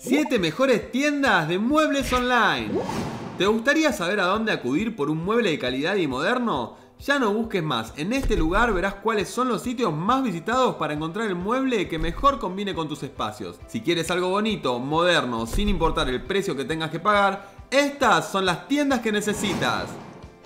7 mejores tiendas de muebles online. ¿Te gustaría saber a dónde acudir por un mueble de calidad y moderno? Ya no busques más, en este lugar verás cuáles son los sitios más visitados para encontrar el mueble que mejor combine con tus espacios. Si quieres algo bonito, moderno, sin importar el precio que tengas que pagar, estas son las tiendas que necesitas.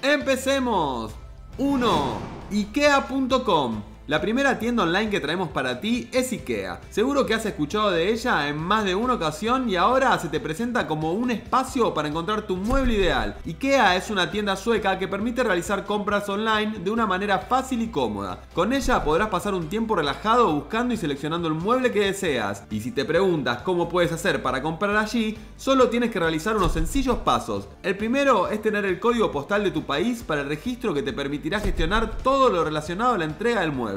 ¡Empecemos! 1. IKEA.com la primera tienda online que traemos para ti es IKEA. Seguro que has escuchado de ella en más de una ocasión y ahora se te presenta como un espacio para encontrar tu mueble ideal. IKEA es una tienda sueca que permite realizar compras online de una manera fácil y cómoda. Con ella podrás pasar un tiempo relajado buscando y seleccionando el mueble que deseas. Y si te preguntas cómo puedes hacer para comprar allí, solo tienes que realizar unos sencillos pasos. El primero es tener el código postal de tu país para el registro que te permitirá gestionar todo lo relacionado a la entrega del mueble.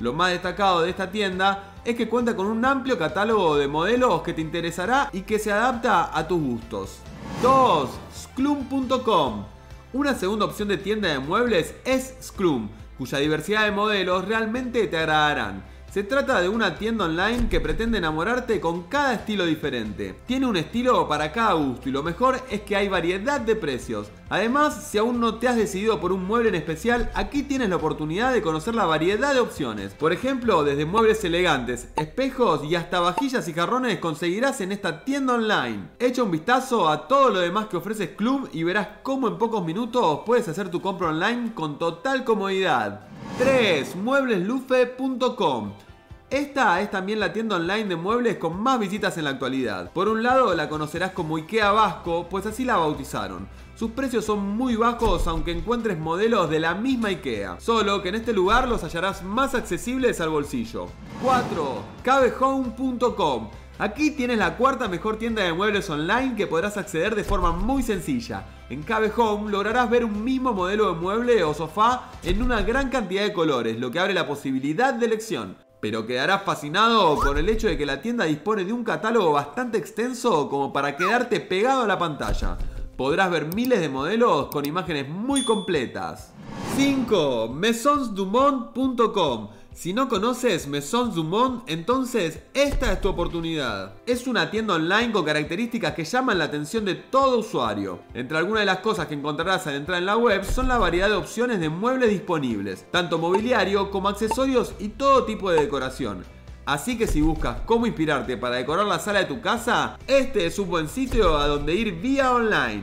Lo más destacado de esta tienda es que cuenta con un amplio catálogo de modelos que te interesará y que se adapta a tus gustos. 2. Sclum.com Una segunda opción de tienda de muebles es Sclum, cuya diversidad de modelos realmente te agradarán. Se trata de una tienda online que pretende enamorarte con cada estilo diferente. Tiene un estilo para cada gusto y lo mejor es que hay variedad de precios. Además, si aún no te has decidido por un mueble en especial, aquí tienes la oportunidad de conocer la variedad de opciones. Por ejemplo, desde muebles elegantes, espejos y hasta vajillas y jarrones conseguirás en esta tienda online. Echa un vistazo a todo lo demás que ofrece Club y verás cómo en pocos minutos puedes hacer tu compra online con total comodidad. 3. Muebleslufe.com esta es también la tienda online de muebles con más visitas en la actualidad. Por un lado la conocerás como IKEA Vasco, pues así la bautizaron. Sus precios son muy bajos aunque encuentres modelos de la misma IKEA, solo que en este lugar los hallarás más accesibles al bolsillo. 4. Cabehome.com Aquí tienes la cuarta mejor tienda de muebles online que podrás acceder de forma muy sencilla. En Cabe Home lograrás ver un mismo modelo de mueble o sofá en una gran cantidad de colores, lo que abre la posibilidad de elección. Pero quedarás fascinado con el hecho de que la tienda dispone de un catálogo bastante extenso como para quedarte pegado a la pantalla. Podrás ver miles de modelos con imágenes muy completas. 5. Mesonsdumont.com si no conoces Maisons Dumont, entonces esta es tu oportunidad. Es una tienda online con características que llaman la atención de todo usuario. Entre algunas de las cosas que encontrarás al entrar en la web son la variedad de opciones de muebles disponibles, tanto mobiliario como accesorios y todo tipo de decoración. Así que si buscas cómo inspirarte para decorar la sala de tu casa, este es un buen sitio a donde ir vía online.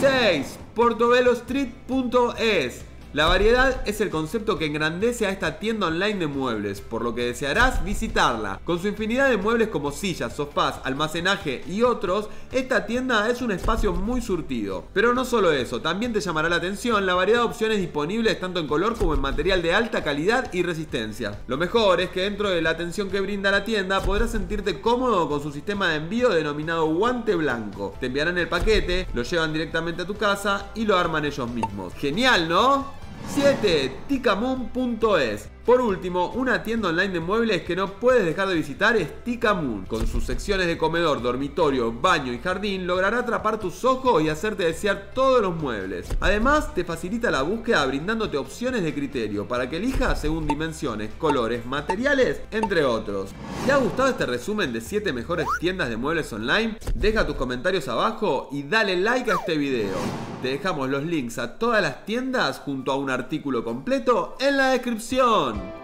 6. portobellostreet.es la variedad es el concepto que engrandece a esta tienda online de muebles, por lo que desearás visitarla. Con su infinidad de muebles como sillas, sofás, almacenaje y otros, esta tienda es un espacio muy surtido. Pero no solo eso, también te llamará la atención la variedad de opciones disponibles tanto en color como en material de alta calidad y resistencia. Lo mejor es que dentro de la atención que brinda la tienda podrás sentirte cómodo con su sistema de envío denominado guante blanco. Te enviarán el paquete, lo llevan directamente a tu casa y lo arman ellos mismos. Genial, ¿no? 7. Ticamoon.es por último, una tienda online de muebles que no puedes dejar de visitar es Ticamoon. Con sus secciones de comedor, dormitorio, baño y jardín, logrará atrapar tus ojos y hacerte desear todos los muebles. Además, te facilita la búsqueda brindándote opciones de criterio para que elijas según dimensiones, colores, materiales, entre otros. ¿Te ha gustado este resumen de 7 mejores tiendas de muebles online? Deja tus comentarios abajo y dale like a este video. Te dejamos los links a todas las tiendas junto a un artículo completo en la descripción. 한번